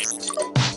Thank you.